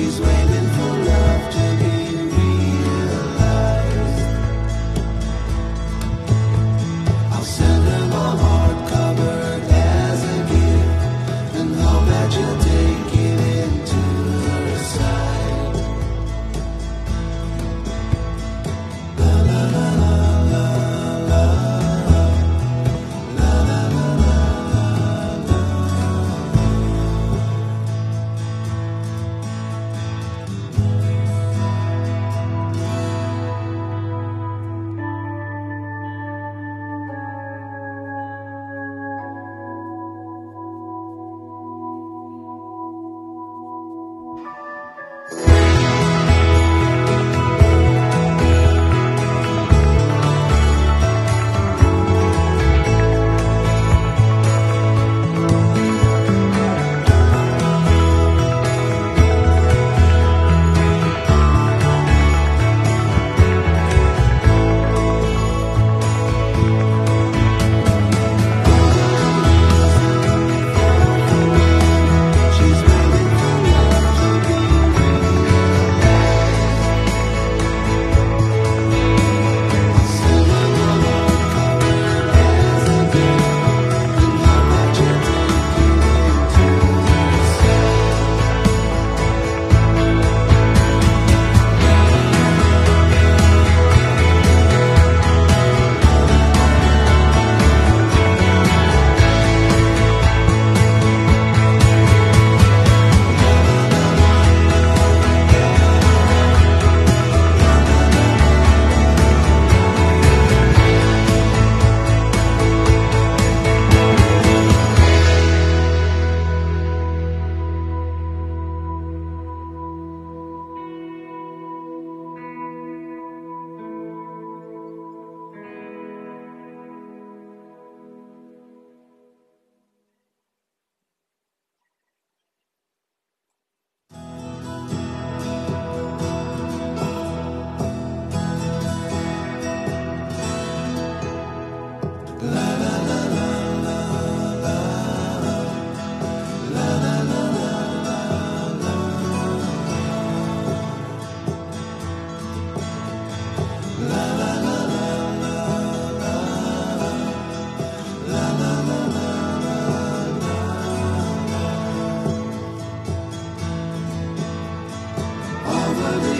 she's waiting Over